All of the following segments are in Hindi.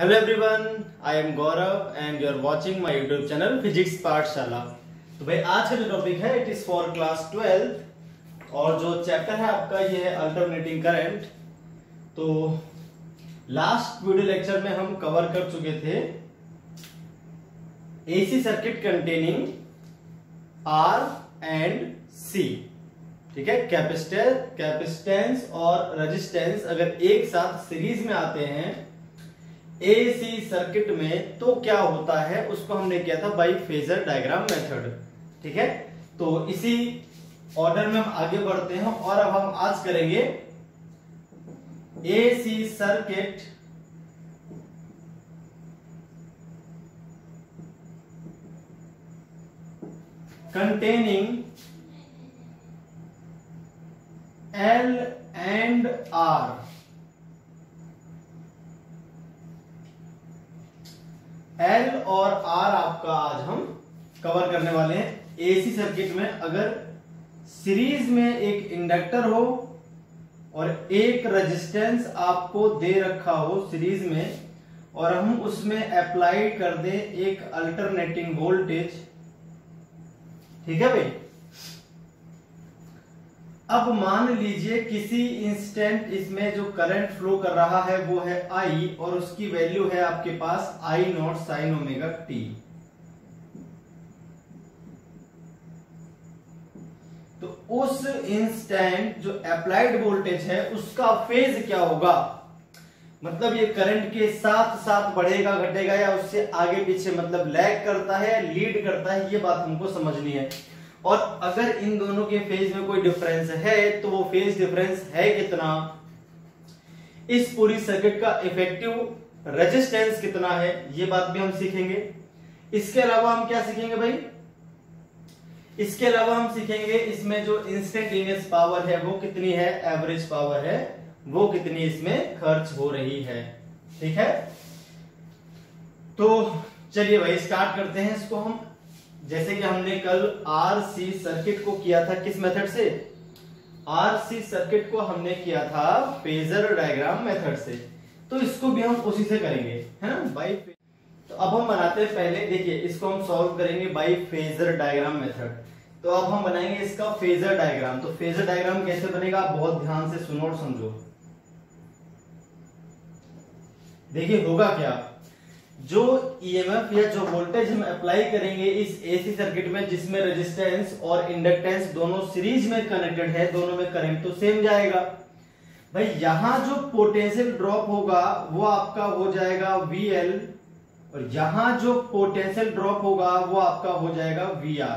Hello everyone I am Gaurav and you are watching my YouTube channel physics Pathshala तो भाई आज का जो टॉपिक है it is for class twelfth और जो चैप्टर है आपका ये है अल्टरनेटिंग करंट तो लास्ट वीडियो लेक्चर में हम कवर कर चुके थे AC circuit containing R and C ठीक है कैपेसिटर कैपेसिटेंस और रजिस्टेंस अगर एक साथ सीरीज में आते हैं एसी सर्किट में तो क्या होता है उसको हमने किया था बाई फेजर डायग्राम मेथड ठीक है तो इसी ऑर्डर में हम आगे बढ़ते हैं और अब हम आज करेंगे AC circuit containing L and R L और आर आपका आज हम कवर करने वाले हैं एसी सर्किट में अगर सीरीज में एक इंडक्टर हो और एक रेजिस्टेंस आपको दे रखा हो सीरीज में और हम उसमें अप्लाई कर दें एक अल्टरनेटिंग वोल्टेज ठीक है भाई अब मान लीजिए किसी इंस्टेंट इसमें जो करंट फ्लो कर रहा है वो है आई और उसकी वैल्यू है आपके पास I naught sine omega t तो उस इंस्टेंट जो अप्लाइड वोल्टेज है उसका फेज क्या होगा मतलब ये करंट के साथ साथ बढ़ेगा घटेगा या उससे आगे पीछे मतलब लैग करता है लीड करता है ये बात हमको समझनी है और अगर इन दोनों के फेज में कोई डिफरेंस है तो वो फेज डिफरेंस है कितना इस पूरी सर्किट का इफेक्टिव रेजिस्टेंस कितना है ये बात भी हम सीखेंगे इसके अलावा हम क्या सीखेंगे भाई इसके अलावा हम सीखेंगे इसमें जो इंस्टेंटेनियस पावर है वो कितनी है एवरेज पावर है वो कितनी इसमें खर्च हो रही है ठीक है तो चलिए भाई स्टार्ट करते हैं इसको हम जैसे कि हमने कल आर सी सर्किट को किया था किस मेथड से आर सी सर्किट को हमने किया था फेजर डायग्राम मेथड से तो इसको भी हम उसी से करेंगे है ना बाई तो अब हम बनाते हैं पहले देखिए इसको हम सॉल्व करेंगे बाई फेजर डायग्राम मेथड तो अब हम बनाएंगे इसका फेजर डायग्राम तो फेजर डायग्राम कैसे बनेगा आप बहुत ध्यान से सुनो और समझो देखिए होगा क्या जो ईएमएफ e या जो वोल्टेज हम अप्लाई करेंगे इस एसी सर्किट में जिसमें रेजिस्टेंस और इंडक्टेंस दोनों सीरीज में कनेक्टेड है दोनों में करंट तो सेम जाएगा भाई यहां जो पोटेंशियल ड्रॉप होगा वो आपका हो जाएगा VL और यहां जो पोटेंशियल ड्रॉप होगा वो आपका हो जाएगा VR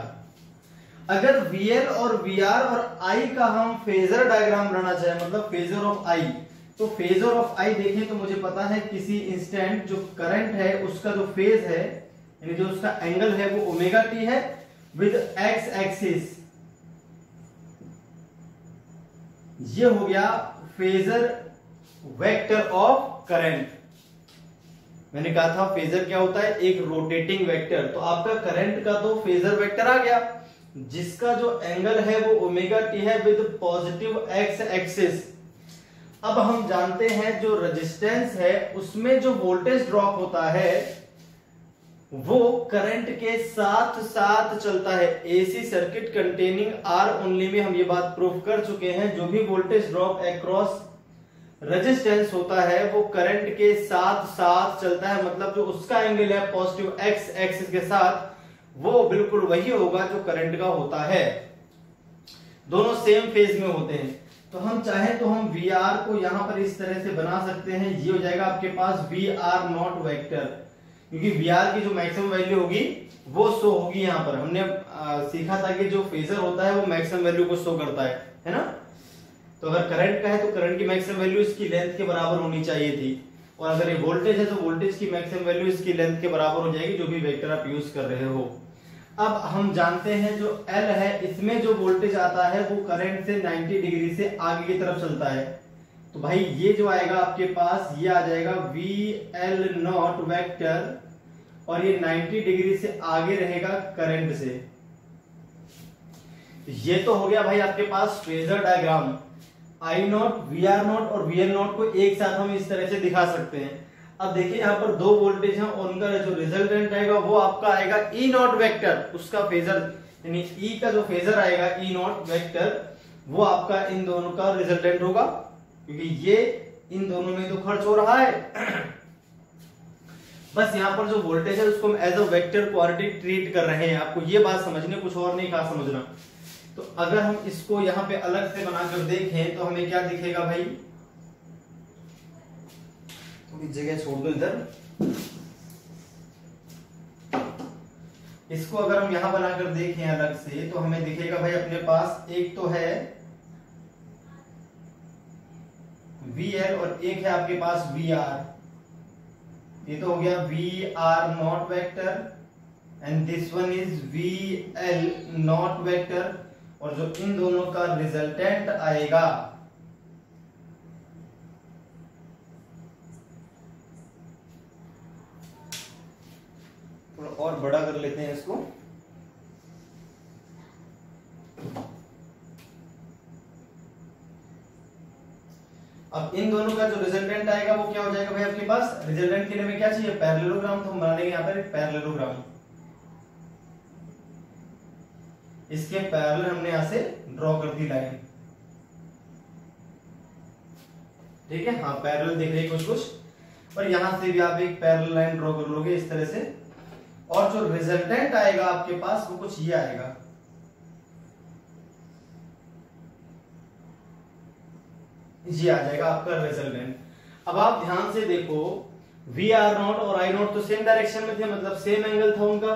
अगर वीएल और VR और आई का हम फेजर डायग्राम बनाना चाहें मतलब फेजर ऑफ आई तो फेजर ऑफ आई देखें तो मुझे पता है किसी इंस्टेंट जो करंट है उसका जो फेज है यानी जो उसका एंगल है वो ओमेगा टी है विद एक्स एक्सिस ये हो गया फेजर वेक्टर ऑफ करंट मैंने कहा था फेजर क्या होता है एक रोटेटिंग वेक्टर तो आपका करंट का तो फेजर वेक्टर आ गया जिसका जो एंगल है वो ओमेगा टी है विद पॉजिटिव एक्स एक्सिस अब हम जानते हैं जो रेजिस्टेंस है उसमें जो वोल्टेज ड्रॉप होता है वो करंट के साथ साथ चलता है AC circuit containing R only में हम ये बात प्रूफ कर चुके हैं जो भी वोल्टेज ड्रॉप एक्रॉस रेजिस्टेंस होता है वो करंट के साथ साथ चलता है मतलब जो उसका एंगल है पॉजिटिव एक्स एक्स के साथ वो बिल्कुल वही होगा जो करंट का होता है दोनों सेम फेज में होते हैं तो हम चाहे तो हम वी आर को यहां पर इस तरह से बना सकते हैं ये हो जाएगा आपके पास वी आर नॉट वेक्टर क्योंकि वी आर की जो मैक्सिमम वैल्यू होगी वो शो होगी यहाँ पर हमने आ, सीखा था कि जो फेजर होता है वो मैक्सिमम वैल्यू को शो करता है है ना तो अगर करंट का है तो करंट की मैक्सिमम वैल्यू इसकी लेंथ के बराबर होनी चाहिए थी और अगर ये वोल्टेज है तो वोल्टेज की मैक्सिमम वैल्यू इसकी लेंथ के बराबर हो जाएगी जो भी वेक्टर आप यूज कर रहे हो अब हम जानते हैं जो L है इसमें जो वोल्टेज आता है वो करंट से 90 डिग्री से आगे की तरफ चलता है तो भाई ये जो आएगा आपके पास ये आ जाएगा वी एल नॉट वेक्टर और ये 90 डिग्री से आगे रहेगा करंट से ये तो हो गया भाई आपके पास phasor diagram I naught V R naught और वी एल नॉट को एक साथ हम इस तरह से दिखा सकते हैं अब देखिए यहाँ पर दो वोल्टेज हैं और उनका जो रिजल्टेंट आएगा वो आपका आएगा E नॉट वेक्टर उसका फेजर यानी E का जो फेजर आएगा E नॉट वेक्टर वो आपका इन दोनों का रिजल्टेंट होगा क्योंकि ये इन दोनों में तो खर्च हो रहा है बस यहाँ पर जो वोल्टेज है उसको हम as a vector quality treat कर रहे हैं आपको ये बात समझने कुछ और नहीं कहा समझना तो अगर हम इसको यहाँ पे अलग से बनाकर देखें तो हमें क्या दिखेगा भाई थोड़ी जगह छोड़ दो इधर इसको अगर हम यहां बनाकर देखें अलग से तो हमें दिखेगा भाई अपने पास एक तो है वी एल और एक है आपके पास वी आर ये तो हो गया V R naught vector and this one is V L naught vector और जो इन दोनों का रिजल्टेंट आएगा और बड़ा कर लेते हैं इसको अब इन दोनों का जो रिजल्टेंट आएगा वो क्या हो जाएगा भाई आपके पास रिजल्टेंट के लिए में क्या चाहिए पैरेललोग्राम तो हम बना देंगे यहां पर पैरेललोग्राम इसके पैरेलल हमने यहां से ड्रॉ कर दी लाइन ठीक है हाँ पैरेलल देख रहे हैं कुछ कुछ और यहां से भी आप एक पैरेलल लाइन ड्रॉ कर लोगे इस तरह से और जो रिजल्टेंट आएगा आपके पास वो कुछ ये आएगा ये आ जाएगा आपका रिजल्टेंट अब आप ध्यान से देखो वी आर नॉट और आई नॉट तो सेम डायरेक्शन में थे मतलब सेम एंगल था उनका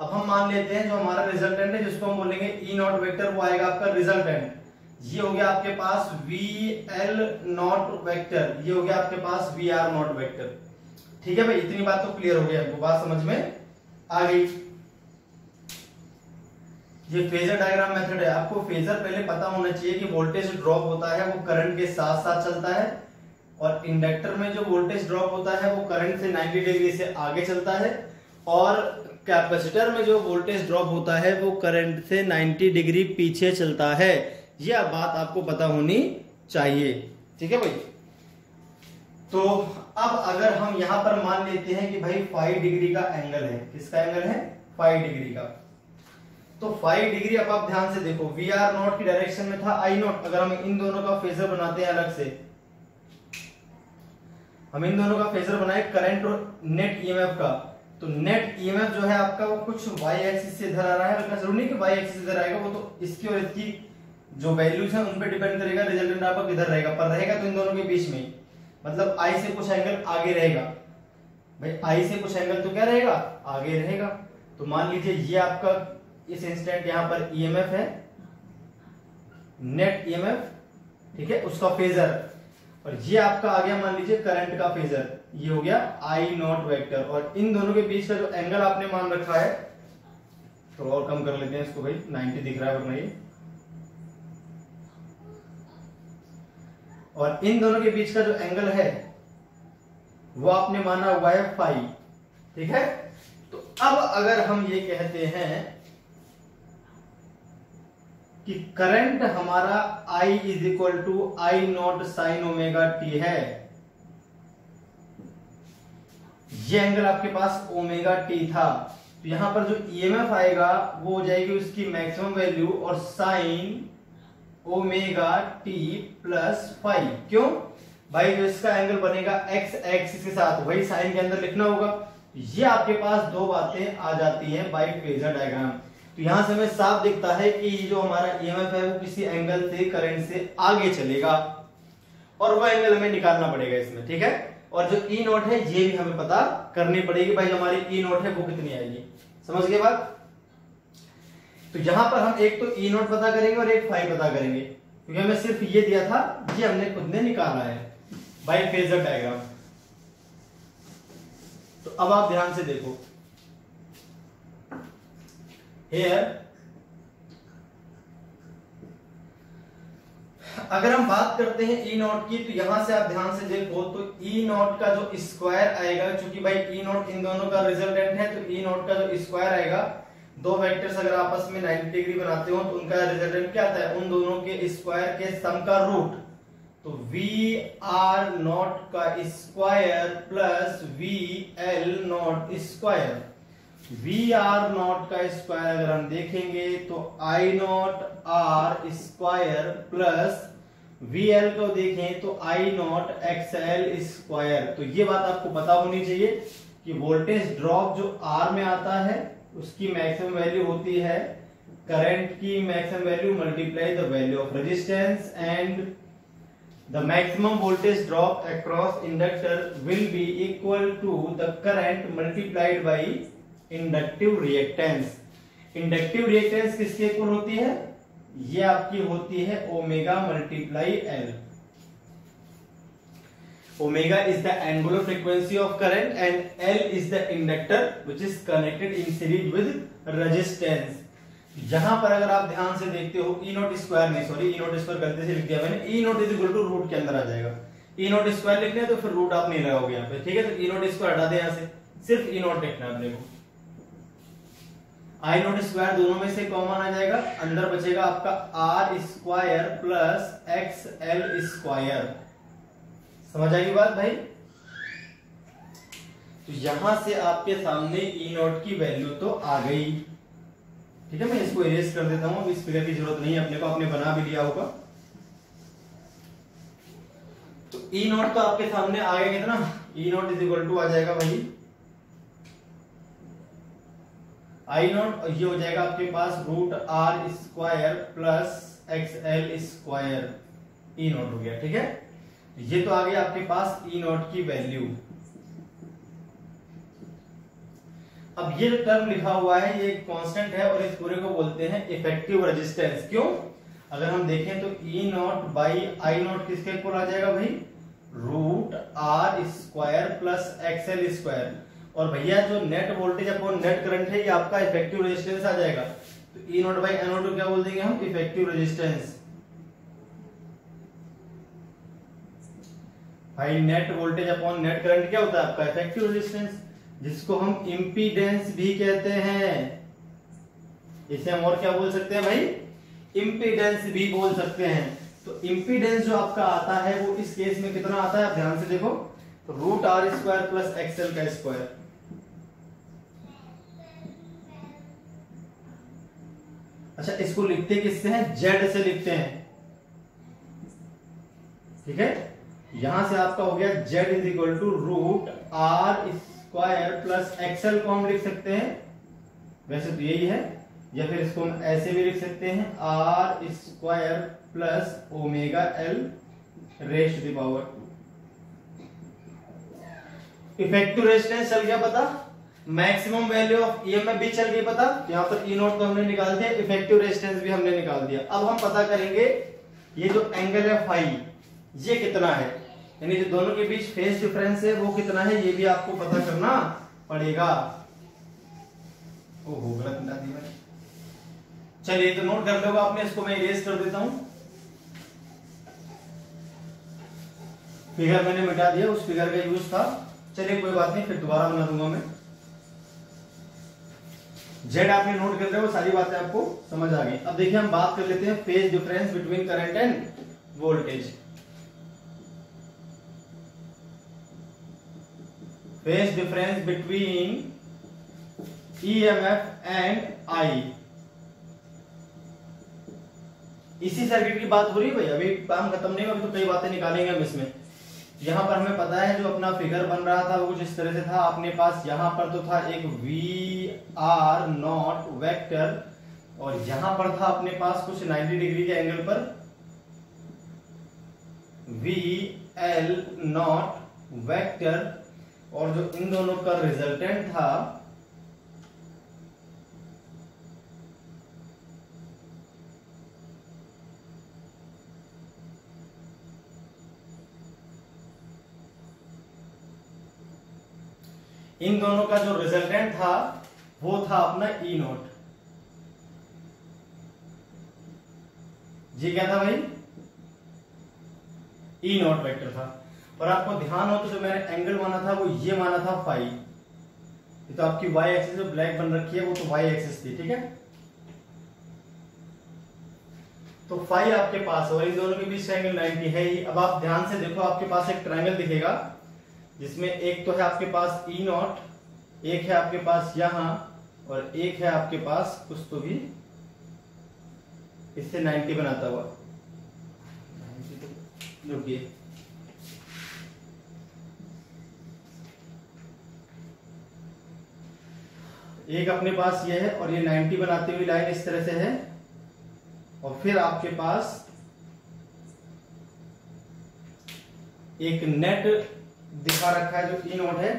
अब हम मान लेते हैं जो हमारा रिजल्टेंट है जिसको हम बोलेंगे ई नॉट वेक्टर वो आएगा आपका रिजल्टेंट ये हो गया आपके पास वी एल नॉट वेक्टर ये हो गया आपके पास वी आर नॉट वेक्टर ठीक है भाई इतनी बात तो क्लियर हो गया आपको बात समझ में आगे ये फेजर डायग्राम मेथड है आपको फेजर पहले पता होना चाहिए कि वोल्टेज ड्रॉप होता है वो करंट के साथ साथ चलता है और इंडक्टर में जो वोल्टेज ड्रॉप होता है वो करंट से 90 डिग्री से आगे चलता है और कैपेसिटर में जो वोल्टेज ड्रॉप होता है वो करंट से 90 डिग्री पीछे चलता है यह बात आपको पता होनी चाहिए ठीक है भाई तो अब अगर हम यहां पर मान लेते हैं कि भाई फाइव डिग्री का एंगल है किसका एंगल है फाइव डिग्री का तो फाइव डिग्री अब आप ध्यान से देखो वी आर नॉट की डायरेक्शन में था आई नॉट अगर हम इन दोनों का फेजर बनाते हैं अलग से हम इन दोनों का फेजर बनाए करंट और नेट ईएमएफ का तो नेट ईएमएफ जो है आपका वो कुछ वाई एक्सिस से इधर आ रहा है इतना जरूरी नहीं कि वाई एक्सिस इधर आएगा वो तो इसकी और इसकी जो वैल्यूज है उन पर डिपेंड करेगा रिजल्ट आपका किधर रहेगा पर रहेगा तो इन दोनों के बीच में मतलब आई से कुछ एंगल आगे रहेगा भाई आई से कुछ एंगल तो क्या रहेगा आगे रहेगा तो मान लीजिए ये आपका इस इंस्टेंट यहां पर ईएमएफ e है नेट ईएमएफ e ठीक है उसका फेजर और ये आपका आ गया मान लीजिए करंट का फेजर ये हो गया आई नॉट वेक्टर और इन दोनों के बीच का जो एंगल आपने मान रखा है तो और कम कर लेते हैं इसको भाई 90 दिख रहा है और इन दोनों के बीच का जो एंगल है वो आपने माना हुआ है फाइव ठीक है तो अब अगर हम ये कहते हैं कि करंट हमारा I is equal to I naught sine omega T है ये एंगल आपके पास ओमेगा टी था तो यहां पर जो ईएमएफ e आएगा वो हो जाएगी उसकी मैक्सिमम वैल्यू और sine omega T plus phi क्यों भाई जो इसका एंगल बनेगा एक्स एक्सिस के साथ वही साइन के अंदर लिखना होगा ये आपके पास दो बातें आ जाती हैं बाई फेजर डायग्राम तो यहां से हमें साफ दिखता है कि जो हमारा ईएमएफ है वो किसी एंगल से करंट से आगे चलेगा और वह एंगल हमें निकालना पड़ेगा इसमें ठीक है और जो ई e नोट है ये भी हमें पता करनी पड़ेगी भाई हमारी ई e नोट है वो कितनी आएगी समझ गए बात तो यहां पर हम एक तो ई e नोट पता करेंगे और एक फाइव पता करेंगे क्योंकि हमें सिर्फ ये दिया था ये हमने खुद ने निकाला है बाई फेजर डायग्राम तो अब आप ध्यान से देखो हेयर अगर हम बात करते हैं ई e नॉट की तो यहां से आप ध्यान से देखो तो ई e नॉट का जो स्क्वायर आएगा क्योंकि भाई ई नॉट इन दोनों का रिजल्टेंट है तो ई नॉट का जो स्क्वायर आएगा दो वेक्टर्स अगर आपस में 90 डिग्री बनाते हो तो उनका रिजल्टेंट क्या आता है उन दोनों के स्क्वायर के सम का रूट तो वी आर नॉट का square plus V L naught square V R naught का स्क्वायर अगर हम देखेंगे तो I naught R square plus V L को देखें तो I naught X L square तो ये बात आपको पता होनी चाहिए कि वोल्टेज ड्रॉप जो आर में आता है उसकी मैक्सिमम वैल्यू होती है करंट की maximum value multiply the value of resistance and the maximum voltage drop across inductor will be equal to the current multiplied by inductive reactance inductive reactance किसके इक्वल होती है ये आपकी होती है omega multiply L omega is the angular frequency of current and L is the inductor which is connected in series with resistance जहां पर अगर आप ध्यान से देखते हो ई नोट स्क्वायर नहीं सॉरी ई नोट स्क्वायर गलती से लिख दिया मैंने E naught is equal to root के अंदर आ जाएगा ई नोट स्क्वायर लिखना है तो फिर रूट आप नहीं लगाओगे यहाँ पे ठीक है तो ई नोट स्क्वायर हटा दे यहां से सिर्फ ई e नोट लिखना है अपने को आई नोट स्क्वायर दोनों में से कॉमन आ जाएगा अंदर बचेगा आपका R square plus X L square समझ आई बात भाई तो यहां से आपके सामने ई e नोट की वैल्यू तो आ गई ठीक है मैं इसको इरेज कर देता हूं अब इस फिगर की जरूरत नहीं है अपने को आपने बना भी लिया होगा तो ई e नोट तो आपके सामने आ गया कितना E naught is equal to आ जाएगा भाई आई नोट ये हो जाएगा आपके पास root R square plus X L square E naught हो गया ठीक है ये तो आ गया आपके पास ई e नॉट की वैल्यू अब ये जो टर्म लिखा हुआ है ये कांस्टेंट है और इस पूरे को बोलते हैं इफेक्टिव रेजिस्टेंस क्यों अगर हम देखें तो E naught by I naught किसके आ जाएगा भाई root R square plus X L square और भैया जो net voltage upon net current है ये आपका इफेक्टिव रेजिस्टेंस आ जाएगा तो ई नॉट बाई आई को क्या बोल देंगे हम इफेक्टिव रेजिस्टेंस भाई net voltage upon net current क्या होता है आपका इफेक्टिव रेजिस्टेंस जिसको हम इम्पीडेंस भी कहते हैं इसे हम और क्या बोल सकते हैं भाई इम्पीडेंस भी बोल सकते हैं तो इम्पीडेंस जो आपका आता है वो इस केस में कितना आता है आप ध्यान से देखो तो root R square plus X L का स्क्वायर अच्छा इसको लिखते किससे हैं जेड से लिखते हैं ठीक है यहां से आपका हो गया Z is equal to root R square plus X L को हम लिख सकते हैं वैसे तो यही है या फिर इसको हम ऐसे भी लिख सकते हैं R square plus omega L raised the power two effective resistance चल गया पता मैक्सिमम वैल्यू ऑफ ईएमएफ भी चल गई पता यहां पर ई e नोट तो हमने निकाल दिया इफेक्टिव रेजिस्टेंस भी हमने निकाल दिया अब हम पता करेंगे ये जो एंगल है फाइव ये कितना है यानी जो दोनों के बीच फेस डिफरेंस है वो कितना है ये भी आपको पता करना पड़ेगा ओहो गलत मिला चलिए तो नोट कर लोगे आपने इसको मैं इरेज कर देता हूं फिगर मैंने मिटा दिया उस फिगर का यूज था चलिए कोई बात नहीं फिर दोबारा बना दूंगा मैं जेड आपने नोट कर रहे हो सारी बातें आपको समझ आ गई अब देखिए हम बात कर लेते हैं phase difference between current and voltage phase E M F and I इसी सर्किट की बात हो रही है भाई अभी काम खत्म नहीं हुआ अभी तो कई बातें निकालेंगे हम इसमें यहां पर हमें पता है जो अपना फिगर बन रहा था वो कुछ इस तरह से था अपने पास यहां पर तो था एक वी आर नॉट वेक्टर और यहां पर था अपने पास कुछ 90 डिग्री के एंगल पर वी एल नॉट वेक्टर और जो इन दोनों का रिजल्टेंट था इन दोनों का जो रिजल्टेंट था वो था अपना ई नोट जी क्या था भाई ई नोट वेक्टर था और आपको ध्यान हो तो जो मैंने एंगल माना था वो ये माना था फाइव ये तो आपकी वाई एक्सिस जो ब्लैक बन रखी है वो तो वाई एक्सिस थी ठीक है तो फाइव आपके पास और इन दोनों के बीच एंगल 90 है ही अब आप ध्यान से देखो आपके पास एक ट्राइंगल दिखेगा जिसमें एक तो है आपके पास ई e नॉट एक है आपके पास यहां और एक है आपके पास कुछ तो भी इससे 90 बनाता हुआ तो- रुकिए एक अपने पास ये है और ये 90 बनाती हुई लाइन इस तरह से है और फिर आपके पास एक नेट दिखा रखा है जो ई नोट है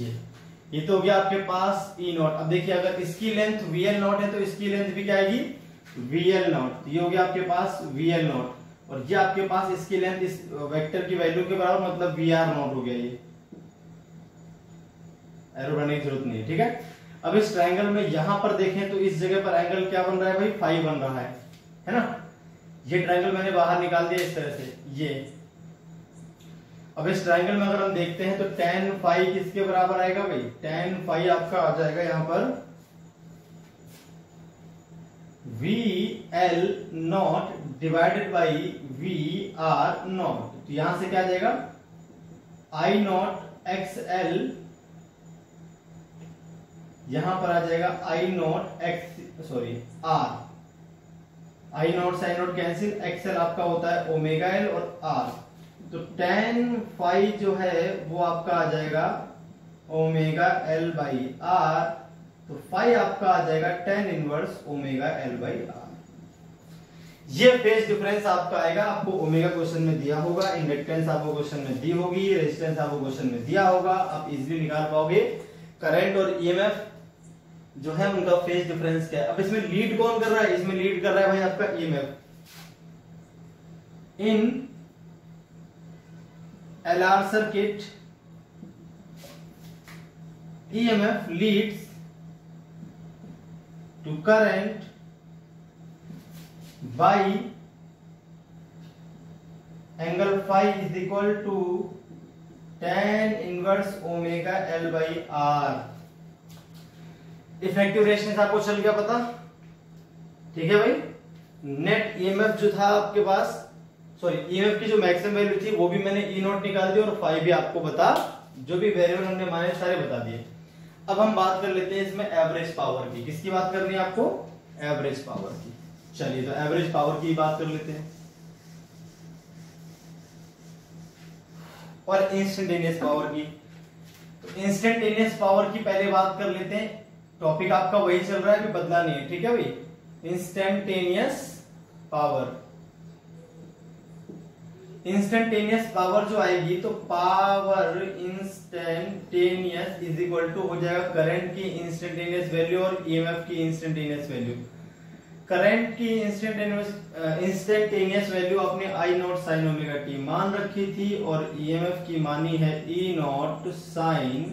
ये ये तो हो गया आपके पास ई नॉट अब देखिए अगर इसकी लेंथ वीएल नॉट है तो इसकी लेंथ भी क्या आएगी वीएल नॉट तो ये हो गया आपके पास वीएल नॉट और ये आपके पास इसकी लेंथ इस वेक्टर की वैल्यू के बराबर मतलब वी आर नॉट हो गया ये एरो बनाने की जरूरत नहीं है ठीक है अब इस ट्राइंगल में यहां पर देखें तो इस जगह पर एंगल क्या बन रहा है भाई फाइव बन रहा है है ना ये ट्राइंगल मैंने बाहर निकाल दिया इस तरह से ये अब इस ट्राइंगल में अगर हम देखते हैं तो टेन फाइव किसके बराबर आएगा भाई टेन फाइव आपका आ जाएगा यहां पर V L naught divided by V R naught तो यहां से क्या आ जाएगा आई नॉट एक्स एल यहां पर आ जाएगा I naught X sorry R I naught sine naught cancel X L आपका होता है ओमेगा एल और आर तो टेन फाइव जो है वो आपका आ जाएगा ओमेगा एल बाई आर तो फाइव आपका आ जाएगा tan inverse omega L by R ये फेज डिफरेंस आपका आएगा आपको ओमेगा क्वेश्चन में दिया होगा इंडक्टेंस आपको क्वेश्चन में दी होगी रेजिस्टेंस आपको क्वेश्चन में दिया होगा आप इजिली निकाल पाओगे करंट और ईएमएफ e जो है उनका फेज डिफरेंस क्या है अब इसमें लीड कौन कर रहा है इसमें लीड कर रहा है भाई आपका EMF in L R circuit EMF leads to current by angle phi is equal to tan inverse omega L by R effective resistance आपको चल गया पता ठीक है भाई नेट ईएमएफ e जो था आपके पास सॉरी ईएमएफ e की जो मैक्सिमम वैल्यू थी वो भी मैंने ई e नोट निकाल दी और फाइव भी आपको बता जो भी वेरिएबल हमने माने सारे बता दिए अब हम बात कर लेते हैं इसमें एवरेज पावर की किसकी बात करनी है आपको एवरेज पावर की चलिए तो एवरेज पावर की बात कर लेते हैं और इंस्टेंटेनियस पावर की तो इंस्टेंटेनियस पावर की पहले बात कर लेते हैं टॉपिक आपका वही चल रहा है कि बदला नहीं है ठीक है भाई इंस्टेंटेनियस पावर इंस्टेंटेनियस पावर जो आएगी तो power instantaneous is equal to हो जाएगा करंट की इंस्टेंटेनियस वैल्यू और ईएमएफ e की इंस्टेंटेनियस वैल्यू करंट की इंस्टेंटेनियस इंस्टेंटेनियस वैल्यू अपने I naught sine omega T मान रखी थी और ईएमएफ e की मानी है E naught sine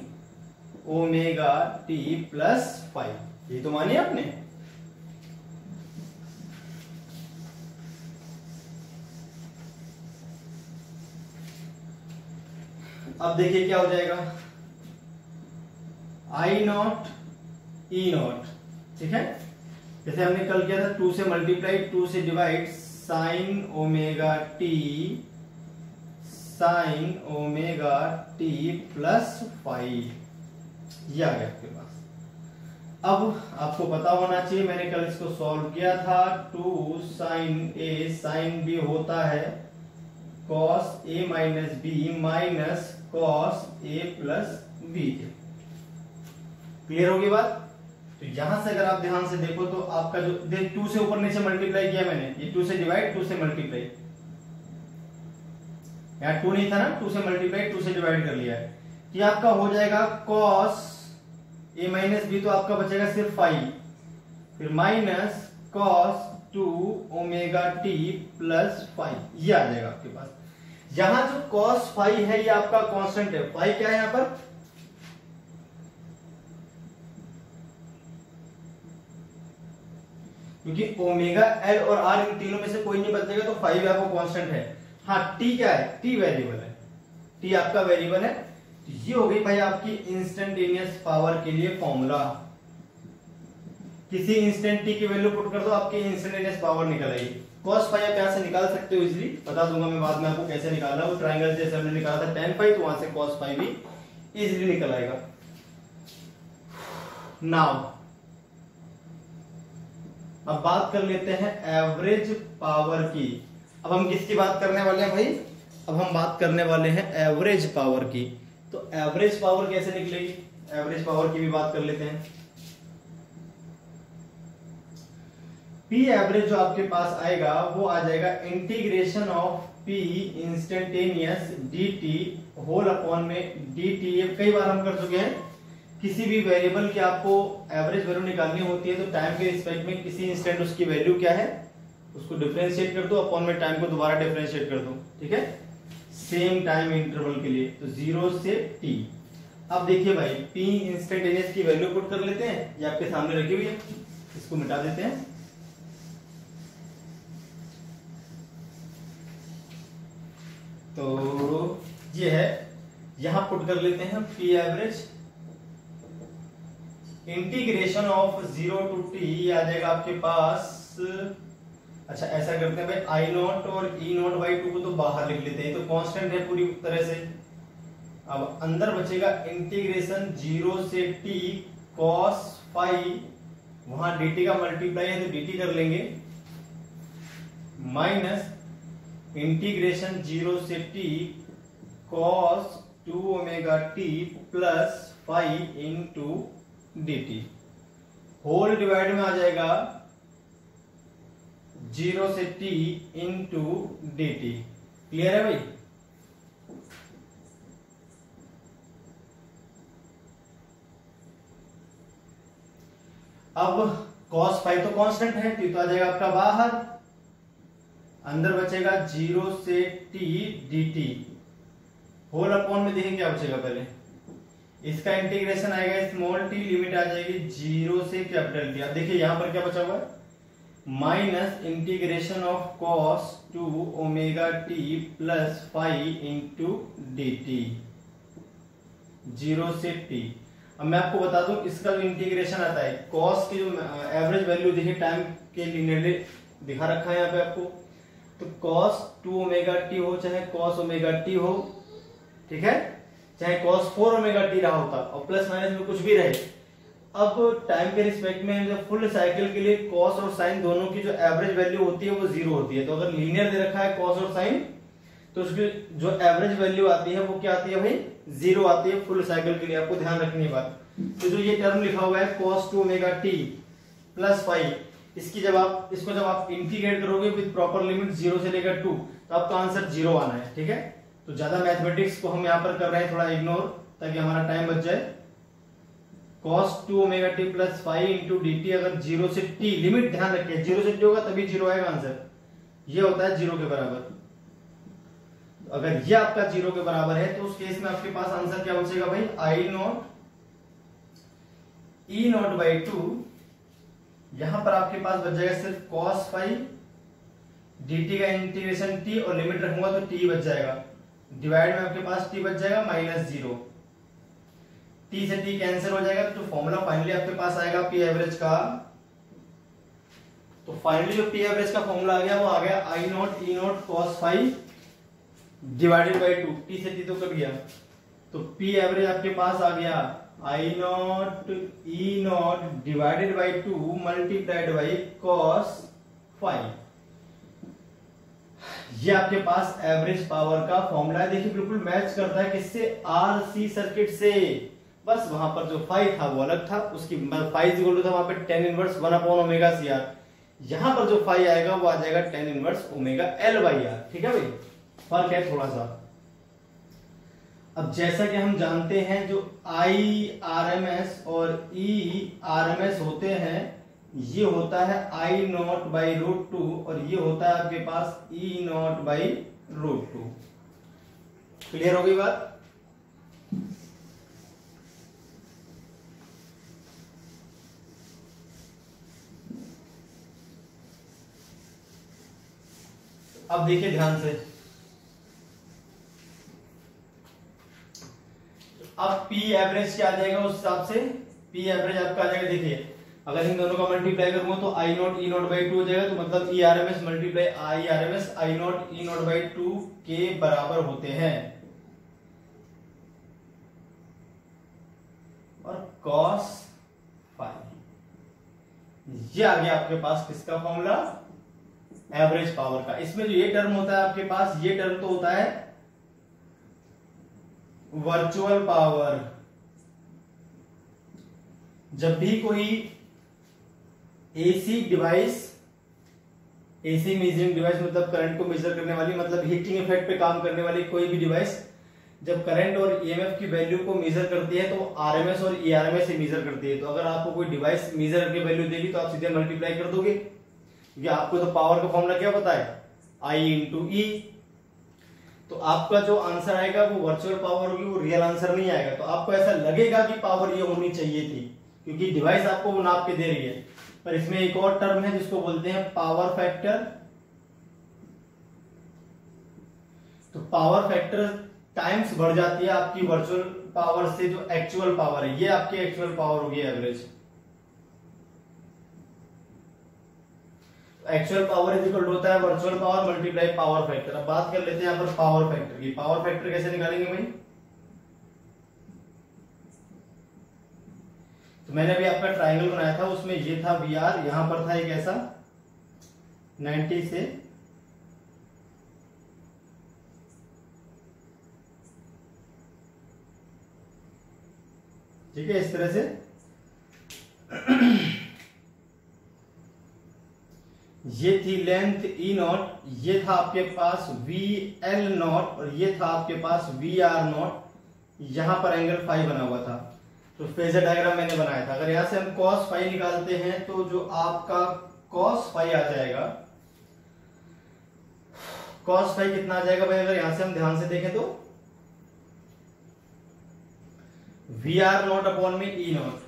omega T plus phi ये तो मानिए आपने अब देखिए क्या हो जाएगा आई नॉट ई नॉट ठीक है जैसे हमने कल किया था टू से मल्टीप्लाई टू से divide sine omega t sine omega t plus five ये आ गया आपके पास अब आपको पता होना चाहिए मैंने कल इसको सॉल्व किया था two sine A sine B होता है cos A minus B minus cos A plus B clear होगी बात तो यहां से अगर आप ध्यान से देखो तो आपका जो देख टू से ऊपर नीचे मल्टीप्लाई किया मैंने ये टू से डिवाइड टू से मल्टीप्लाई यहां टू नहीं था ना टू से मल्टीप्लाई टू से डिवाइड कर लिया है ये आपका हो जाएगा कॉस ए माइनस बी तो आपका बचेगा सिर्फ फाइव फिर minus cos two omega T plus phi ये आ जाएगा आपके पास यहां जो कॉस फाइव है ये आपका कांस्टेंट है फाइव क्या है यहां पर क्योंकि ओमेगा एल और आर इन तीनों में से कोई नहीं बदलेगा तो फाइव आपको कांस्टेंट है हाँ टी क्या है टी वेरिएबल है टी आपका वेरिएबल है ये हो गई भाई आपकी इंस्टेंटेनियस पावर के लिए फॉर्मूला किसी इंस्टेंट टी की वैल्यू पुट कर दो आपकी इंस्टेंटेनियस पावर निकल आई कॉस फाइव आप यहां से निकाल सकते हो इजली बता दूंगा मैं बाद में आपको कैसे निकाल रहा हूं ट्राइंगल जैसे हमने निकाला था टेन फाइव तो वहां से कॉस फाइव भी इजिली निकल आएगा नाउ अब बात कर लेते हैं एवरेज पावर की अब हम किसकी बात करने वाले हैं भाई अब हम बात करने वाले हैं एवरेज पावर की तो एवरेज पावर कैसे निकलेगी एवरेज पावर की भी बात कर लेते हैं पी एवरेज जो आपके पास आएगा वो आ जाएगा integration of P instantaneous D T whole upon में डी टी कई बार हम कर चुके हैं किसी भी वेरिएबल की आपको एवरेज वैल्यू निकालनी होती है तो टाइम के रिस्पेक्ट में किसी इंस्टेंट उसकी वैल्यू क्या है उसको डिफ्रेंशिएट कर दो अपॉन में टाइम को दोबारा डिफ्रेंशिएट कर दो ठीक है सेम टाइम इंटरवल के लिए तो जीरो से टी अब देखिए भाई पी इंस्टेंटेनियस की वैल्यू पुट कर लेते हैं ये आपके सामने रखी हुई है इसको मिटा देते हैं तो ये है यहां पुट कर लेते हैं P average integration of zero to T आ जाएगा आपके पास अच्छा ऐसा करते हैं भाई आई नॉट और ई नॉट बाई टू को तो बाहर लिख लेते हैं तो कांस्टेंट है पूरी तरह से अब अंदर बचेगा इंटीग्रेशन जीरो से टी कॉस फाइव वहां डी का मल्टीप्लाई है तो डी कर लेंगे माइनस इंटीग्रेशन जीरो से T cos two omega T plus phi into D whole divide में आ जाएगा जीरो से T into D T clear है भाई अब कॉस फाइव तो कांस्टेंट है टी तो आ जाएगा आपका बाहर अंदर बचेगा जीरो से T D T whole upon में देखें क्या बचेगा पहले इसका इंटीग्रेशन आएगा स्मॉल टी लिमिट आ जाएगी जीरो से कैपिटल टी अब देखिए यहां पर क्या बचा हुआ है minus integration of cos two omega T plus phi into D T zero से टी अब मैं आपको बता दूं इसका जो इंटीग्रेशन आता है कॉस की जो एवरेज वैल्यू देखिए टाइम के लिए दिखा रखा है यहाँ पे आपको तो कॉस टू ओमेगा टी हो चाहे कॉस ओमेगा टी हो ठीक है चाहे कॉस फोर ओमेगा टी रहा होता और प्लस माइनस में कुछ भी रहे अब टाइम के रिस्पेक्ट में जब फुल साइकिल के लिए कॉस और साइन दोनों की जो एवरेज वैल्यू होती है वो जीरो होती है तो अगर लीनियर दे रखा है कॉस और साइन तो उसकी जो एवरेज वैल्यू आती है वो क्या आती है भाई जीरो आती है फुल साइकिल के लिए आपको ध्यान रखनी बात तो जो ये टर्म लिखा हुआ है cos two omega T plus phi इसकी जब आप इसको जब आप इंटीग्रेट करोगे विद प्रॉपर लिमिट जीरो से लेकर टू तो आपका आंसर जीरो आना है ठीक है तो ज्यादा मैथमेटिक्स को हम यहाँ पर कर रहे हैं थोड़ा इग्नोर ताकि हमारा टाइम बच जाए cos two omega T plus phi into D T अगर जीरो से टी लिमिट ध्यान रखिए जीरो से टी होगा तभी जीरो आएगा आंसर ये होता है जीरो के बराबर अगर ये आपका जीरो के बराबर है तो उस केस में आपके पास आंसर क्या बचेगा भाई I naught E naught by two यहां पर आपके पास बच जाएगा सिर्फ कॉस फाइव टी का इंटीग्रेशन टी और लिमिट रखूंगा तो टी बच जाएगा डिवाइड में आपके पास टी बच जाएगा माइनस जीरो टी से टी कैंसिल हो जाएगा तो फॉर्मूला फाइनली आपके पास आएगा पी एवरेज का तो फाइनली जो पी एवरेज का फॉर्मूला आ गया वो आ गया I naught E naught cos phi divided by two T से टी तो कट गया तो पी एवरेज आपके पास आ गया I naught E naught divided by two multiplied by cos phi ये आपके पास एवरेज पावर का फॉर्मूला है देखिए बिल्कुल मैच करता है किससे आरसी सर्किट से बस वहां पर जो फाइव था वो अलग था उसकी फाइव था वहां पर tan inverse one upon omega C R यहां पर जो फाइव आएगा वो आ जाएगा tan inverse omega L by R ठीक है भाई फर्क है थोड़ा सा अब जैसा कि हम जानते हैं जो आई आर एम एस और ई आर एम एस होते हैं ये होता है I naught by root two और ये होता है आपके पास E naught by root two clear होगी बात अब देखिए ध्यान से अब P एवरेज क्या आ जाएगा उस हिसाब से P एवरेज आपका आ जाएगा देखिए अगर इन दोनों का मल्टीप्लाई करूंगा तो I naught E naught by two हो जाएगा तो मतलब E R M S multiply I R M S I naught E naught by two के बराबर होते हैं और कॉस फाइव ये आ गया आपके पास किसका फॉर्मूला एवरेज पावर का इसमें जो ये टर्म होता है आपके पास ये टर्म तो होता है वर्चुअल पावर जब भी कोई AC device AC measuring device मतलब करंट को मेजर करने वाली मतलब हीटिंग इफेक्ट पे काम करने वाली कोई भी डिवाइस जब करंट और ईएमएफ e की वैल्यू को मेजर करती है तो आरएमएस और ईआरएमएस e से मेजर करती है तो अगर आपको कोई डिवाइस मेजर करके वैल्यू देगी तो आप सीधे मल्टीप्लाई कर दोगे क्योंकि आपको तो पावर का फॉर्मूला क्या बताया आई इंटू ई तो आपका जो आंसर आएगा वो वर्चुअल पावर होगी वो रियल आंसर नहीं आएगा तो आपको ऐसा लगेगा कि पावर ये होनी चाहिए थी क्योंकि डिवाइस आपको वो नाप के दे रही है पर इसमें एक और टर्म है जिसको बोलते हैं पावर फैक्टर तो पावर फैक्टर टाइम्स बढ़ जाती है आपकी वर्चुअल पावर से जो एक्चुअल पावर है ये आपकी एक्चुअल पावर होगी average actual power is equal होता है virtual power multiply power factor अब बात कर लेते हैं यहां पर पावर फैक्टर की पावर फैक्टर कैसे निकालेंगे भाई तो मैंने अभी आपका ट्राइंगल बनाया था उसमें ये था वी आर यहां पर था एक ऐसा 90 से ठीक है इस तरह से ये थी लेंथ ई e नॉट ये था आपके पास वी एल नॉट और ये था आपके पास वी आर नॉट यहां पर एंगल फाइव बना हुआ था तो फेजर डायग्राम मैंने बनाया था अगर यहां से हम कॉस फाइव निकालते हैं तो जो आपका कॉस फाइव आ जाएगा कॉस फाइव कितना आ जाएगा भाई अगर यहां से हम ध्यान से देखें तो वी आर नॉट अपॉन में E e naught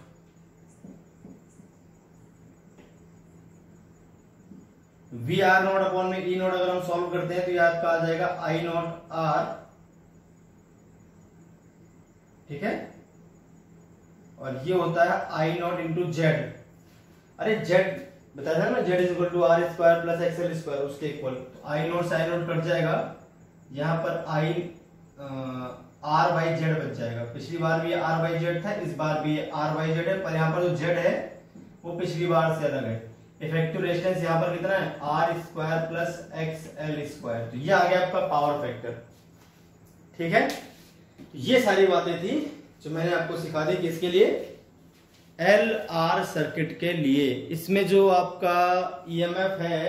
V R naught upon में ई e नोट अगर हम सॉल्व करते हैं तो ये आपका आ जाएगा आई नोट आर ठीक है और ये होता है आई नॉट इंटू जेड अरे जेड बताया था ना Z is equal to R square plus X L square उसके इक्वल तो I naught sine I naught cut जाएगा यहां पर आई आर बाई जेड बच जाएगा पिछली बार भी आर बाई जेड था इस बार भी आर बाई जेड है पर यहां पर जो जेड है वो पिछली बार से अलग है इफेक्टिव रेजिस्टेंस यहां पर कितना है R square plus X L square तो ये आ गया आपका पावर फैक्टर ठीक है तो ये सारी बातें थी जो मैंने आपको सिखा दी किसके लिए एल आर सर्किट के लिए इसमें जो आपका ईएमएफ है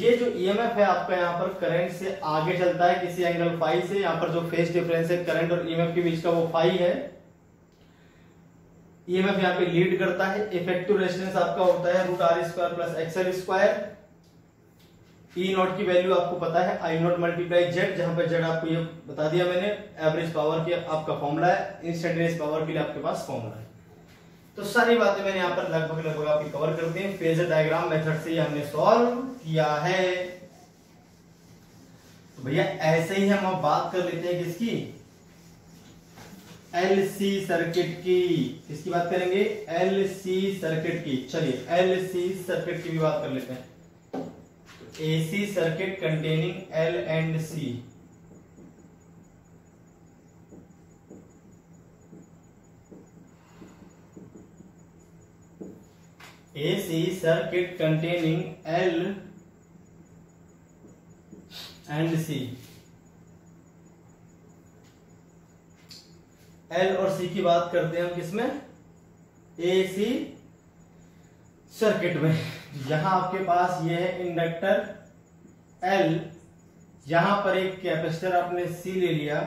ये जो ईएमएफ है आपका यहाँ पर करंट से आगे चलता है किसी एंगल फाइव से यहाँ पर जो फेस डिफरेंस है करंट और ईएमएफ के बीच का वो फाइव है ईएमएफ e यहाँ पे लीड करता है इफेक्टिव रेजिस्टेंस आपका होता है root R square plus XL square E not की वैल्यू आपको पता है आई नॉट मल्टीप्लाई जेड जहां पर जेड आपको ये बता दिया मैंने एवरेज पावर की आपका फॉर्मूला है इंस्टेंटेनियस पावर के लिए आपके पास फॉर्मूला है तो सारी बातें मैंने यहाँ पर लगभग लगभग आपकी कवर कर दी फेजर डायग्राम मेथड से हमने सॉल्व किया है तो भैया ऐसे ही हम बात कर लेते हैं किसकी एलसी सर्किट की किसकी बात करेंगे एलसी सर्किट की चलिए एलसी सर्किट की भी बात कर लेते हैं AC circuit containing L and C AC circuit containing L and C L और सी की बात करते हैं हम किसमें ए सी सर्किट में यहां आपके पास ये है इंडक्टर एल यहां पर एक कैपेसिटर आपने सी ले लिया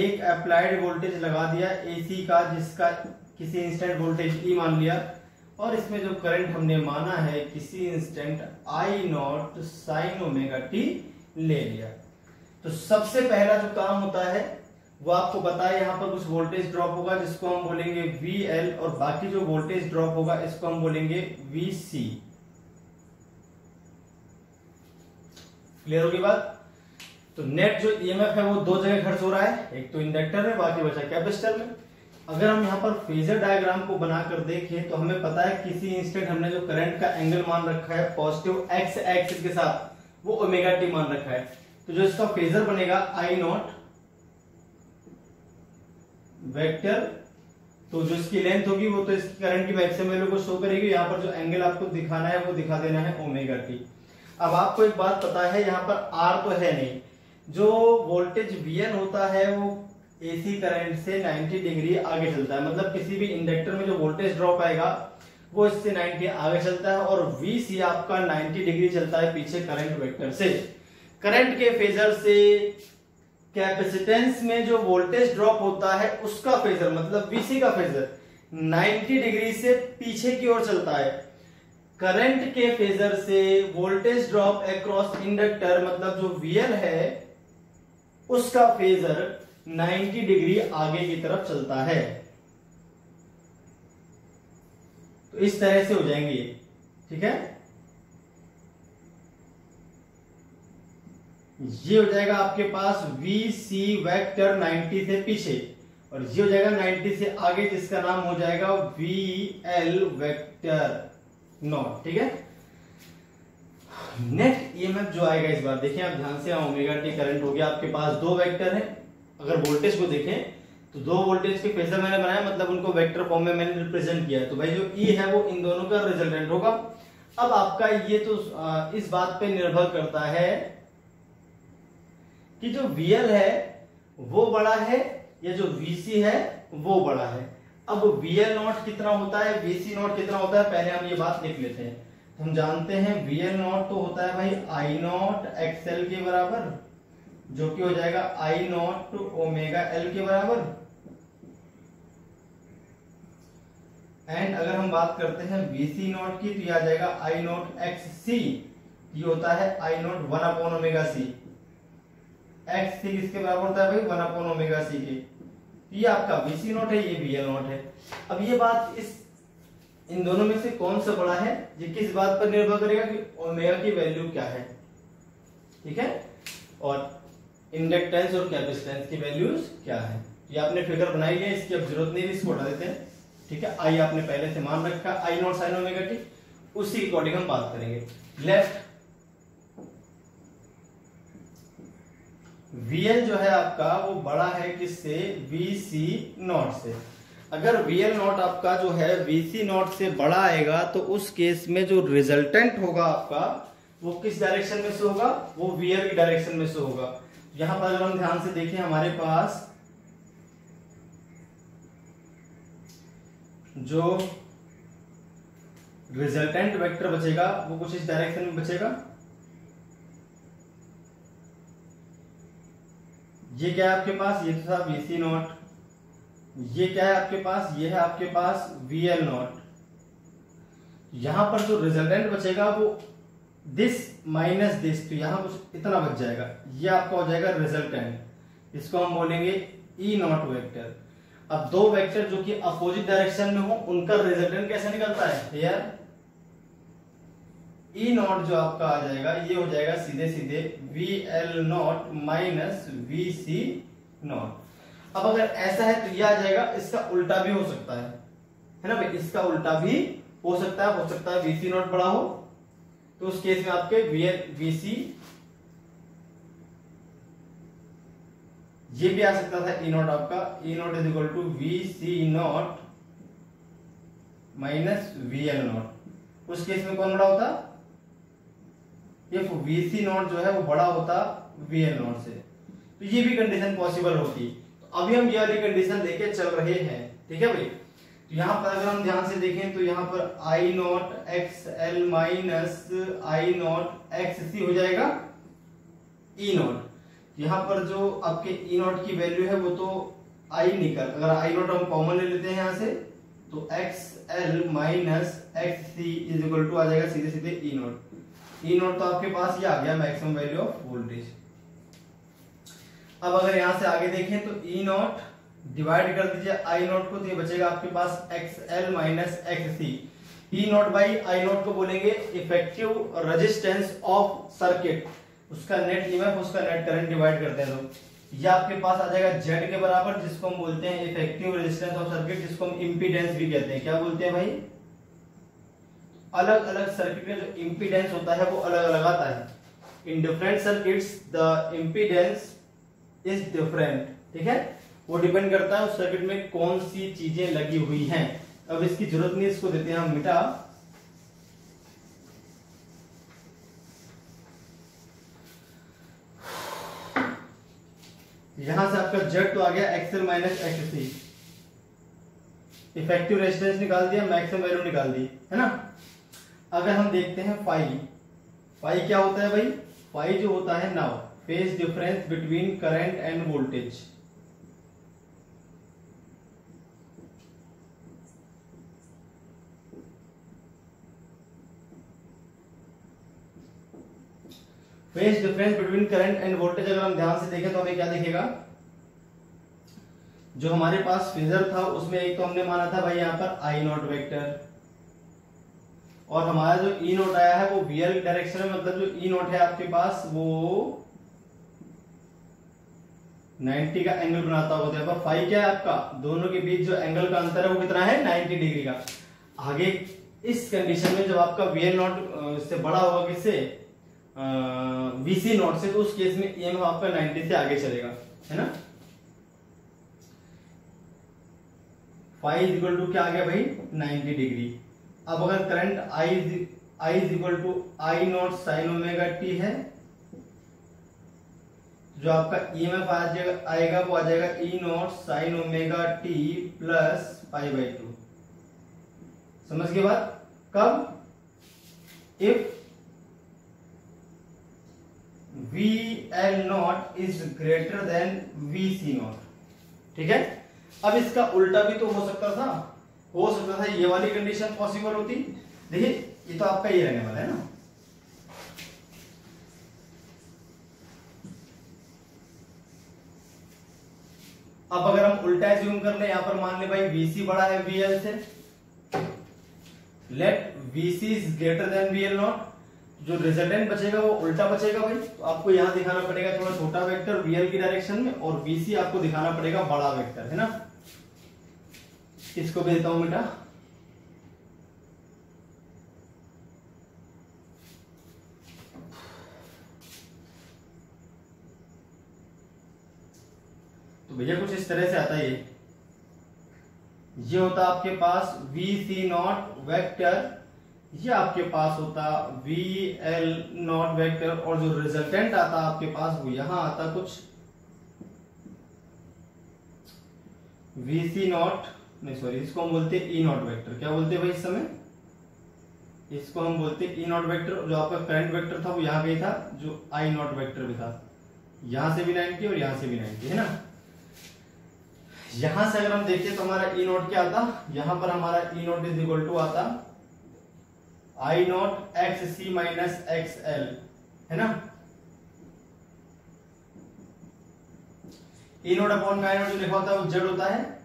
एक अप्लाइड वोल्टेज लगा दिया एसी का जिसका किसी इंस्टेंट वोल्टेज ई मान लिया और इसमें जो करंट हमने माना है किसी instant I naught sine omega T ले लिया तो सबसे पहला जो काम होता है वो आपको बताया यहाँ पर कुछ वोल्टेज ड्रॉप होगा जिसको हम बोलेंगे वी एल और बाकी जो वोल्टेज ड्रॉप होगा इसको हम बोलेंगे वी सी क्लियर होगी बात तो नेट जो ईएमएफ है वो दो जगह खर्च हो रहा है एक तो इंडक्टर में बाकी बचा कैपेसिटर में अगर हम यहाँ पर फेजर डायग्राम को बनाकर देखें तो हमें पता है किसी इंस्टेंट हमने जो करंट का एंगल मान रखा है पॉजिटिव एक्स एक्स के साथ वो ओमेगा टी मान रखा है तो जो इसका फेजर बनेगा आई नॉट वेक्टर तो जो इसकी लेंथ होगी वो तो इस करंट की मैक्सिमम वैल्यू को शो करेगी यहां पर जो एंगल आपको दिखाना है वो दिखा देना है ओमेगा टी अब आपको एक बात पता है यहां पर आर तो है नहीं जो वोल्टेज वीएन होता है वो एसी करंट से 90 डिग्री आगे चलता है मतलब किसी भी इंडक्टर में जो वोल्टेज ड्रॉप आएगा वो इससे 90 आगे चलता है और VC आपका 90 डिग्री चलता है पीछे करंट वेक्टर से करंट के फेजर से कैपेसिटेंस में जो वोल्टेज ड्रॉप होता है उसका फेजर मतलब बीसी का फेजर 90 डिग्री से पीछे की ओर चलता है करंट के फेजर से वोल्टेज ड्रॉप अक्रॉस इंडक्टर मतलब जो वीएल है उसका फेजर 90 डिग्री आगे की तरफ चलता है तो इस तरह से हो जाएंगे ठीक है ये हो जाएगा आपके पास वी सी वैक्टर नाइनटी से पीछे और ये हो जाएगा नाइनटी से आगे जिसका नाम हो जाएगा वी एल वैक्टर नॉट ठीक है नेट ईएमएफ जो आएगा इस बार देखिए आप ध्यान से ओमेगा टी करंट हो गया आपके पास दो वेक्टर है अगर वोल्टेज को देखें तो दो वोल्टेज के फेजर मैंने बनाया मतलब उनको वेक्टर फॉर्म में मैंने रिप्रेजेंट किया तो भाई जो ई e है वो इन दोनों का रिजल्टेंट होगा अब आपका ये तो इस बात पे निर्भर करता है कि जो VL है वो बड़ा है या जो VC है वो बड़ा है अब VL नॉट कितना होता है VC नॉट कितना होता है पहले हम ये बात लिख लेते हैं तो हम जानते हैं VL नॉट तो होता है भाई I नॉट XL के बराबर जो कि हो जाएगा I नॉट ओमेगा L के बराबर एंड अगर हम बात करते हैं VC नॉट की तो यह आ जाएगा I नॉट एक्स सी ये होता है I naught one upon omega C X C किसके बराबर होता है भाई वन अपॉन ओमेगा सी के ये आपका बी सी नोट है ये बी एल नोट है अब ये बात इस इन दोनों में से कौन सा बड़ा है ये किस बात पर निर्भर करेगा कि ओमेगा की वैल्यू क्या है ठीक है और इंडक्टेंस और कैपेसिटेंस की वैल्यूज क्या है ये आपने फिगर बनाई है इसकी अब जरूरत नहीं इसको हटा देते हैं ठीक है आई आपने पहले से मान रखा I naught sine omega T उसी अकॉर्डिंग हम बात करेंगे लेफ्ट VL जो है आपका वो बड़ा है किससे VC नॉट से अगर VL नॉट आपका जो है VC नॉट से बड़ा आएगा तो उस केस में जो रिजल्टेंट होगा आपका वो किस डायरेक्शन में से होगा वो VL की डायरेक्शन में से होगा यहां पर अगर हम ध्यान से देखें हमारे पास जो रिजल्टेंट वेक्टर बचेगा वो कुछ इस डायरेक्शन में बचेगा ये क्या है आपके पास ये था था सी नॉट ये क्या है आपके पास ये है आपके पास एल नॉट यहां पर जो रिजल्टेंट बचेगा वो दिस माइनस दिस तो यहां कुछ इतना बच जाएगा ये आपका हो जाएगा रिजल्टेंट इसको हम बोलेंगे ई नॉट वेक्टर अब दो वेक्टर जो कि अपोजिट डायरेक्शन में हो उनका रिजल्टेंट कैसे निकलता है यार ई e नॉट जो आपका आ जाएगा ये हो जाएगा सीधे सीधे V L not minus V C not अब अगर ऐसा है तो ये आ जाएगा इसका उल्टा भी हो सकता है है ना भाई इसका उल्टा भी हो सकता है हो सकता है वीसी नॉट बड़ा हो तो उस केस में आपके वी एल वी सी ये भी आ सकता था ई e नॉट आपका E naught is equal to V C naught minus V L naught उस केस में कौन बड़ा होता है इफ सी नॉट जो है वो बड़ा होता वी एन नॉट से तो ये भी कंडीशन पॉसिबल होती तो अभी हम ये वाली कंडीशन लेके चल रहे हैं ठीक है भाई तो यहाँ पर अगर हम ध्यान से देखें तो यहाँ पर I naught X L minus I naught X C हो जाएगा ई e नॉट तो यहाँ पर जो आपके ई e नॉट की वैल्यू है वो तो आई निकल अगर आई नॉट हम कॉमन ले लेते हैं यहाँ से तो X L minus X C is equal to आ जाएगा सीधे सीधे e E naught E naught तो आपके पास ये आ गया मैक्सिमम वैल्यू ऑफ वोल्टेज अब अगर यहां से आगे देखें तो ई नोट डिवाइड कर दीजिए आई नोट को तो ये बचेगा आपके पास X L minus X C E naught by I naught को बोलेंगे इफेक्टिव रजिस्टेंस ऑफ सर्किट उसका नेट ईएमएफ उसका नेट करंट डिवाइड करते हैं लोग ये आपके पास आ जाएगा जेड के बराबर जिसको हम बोलते हैं इफेक्टिव रेजिस्टेंस ऑफ सर्किट जिसको हम इम्पीडेंस भी कहते हैं क्या बोलते हैं भाई अलग अलग सर्किट का जो इम्पीडेंस होता है वो अलग अलग आता है in different circuits the impedance is different ठीक है वो डिपेंड करता है उस सर्किट में कौन सी चीजें लगी हुई हैं अब इसकी जरूरत नहीं इसको देते हैं हम मिटा यहां से आपका जेड तो आ गया XL minus X C effective resistance निकाल दिया मैक्सिमम वैल्यू निकाल दी है ना अगर हम देखते हैं फाइव फाइव क्या होता है भाई फाइव जो होता है now phase difference between current and voltage phase difference between current and voltage अगर हम ध्यान से देखें तो हमें क्या देखेगा जो हमारे पास फेजर था उसमें एक तो हमने माना था भाई यहां पर आई नॉट वेक्टर और हमारा जो ई e नोट आया है वो बी एल डायरेक्शन में मतलब जो ई e नोट है आपके पास वो 90 का एंगल बनाता होता है फाइव क्या है आपका दोनों के बीच जो एंगल का अंतर है वो कितना है 90 डिग्री का आगे इस कंडीशन में जब आपका वीएल नोट से बड़ा होगा किससे वीसी नोट से तो उस केस में ई e आपका नाइनटी से आगे चलेगा है ना फाइव इक्वल टू क्या आ गया भाई 90 डिग्री अब अगर current I I is equal to I naught sine omega T है जो आपका ई एम एफ आ जाएगा आएगा वो आ जाएगा E naught sine omega T plus pi by two समझ के बाद कब if V L naught is greater than V C naught ठीक है अब इसका उल्टा भी तो हो सकता था हो सकता था ये वाली कंडीशन पॉसिबल होती देखिए ये तो आपका ये रहने वाला है ना अब अगर हम उल्टा ज्यूम कर ले यहां पर मान ले भाई बीसी बड़ा है बीएल से let VC is greater than VL naught जो रिजल्टेंट बचेगा वो उल्टा बचेगा भाई तो आपको यहां दिखाना पड़ेगा थोड़ा छोटा वेक्टर बीएल की डायरेक्शन में और बीसी आपको दिखाना पड़ेगा बड़ा वेक्टर है ना किसको भेजता हूं बेटा तो भैया कुछ इस तरह से आता है ये होता आपके पास वी सी नॉट वेक्टर ये आपके पास होता वी एल नॉट वेक्टर और जो रिजल्टेंट आता आपके पास वो यहां आता कुछ वी सी नॉट नहीं सॉरी इसको हम बोलते हैं ई नॉट वैक्टर क्या बोलते हैं भाई इस समय इसको हम बोलते हैं ई नॉट वैक्टर जो आपका करंट वैक्टर था वो यहाँ पे था जो आई नॉट वैक्टर भी था यहां से भी नाइनटी और यहां से भी नाइनटी है ना यहां से अगर हम देखें तो हमारा ई e नॉट क्या आता यहां पर हमारा E naught is equal to आता I naught X C minus X L है ना ई नोट अपॉन में आई नोट जो लिखा होता है वो जेड होता है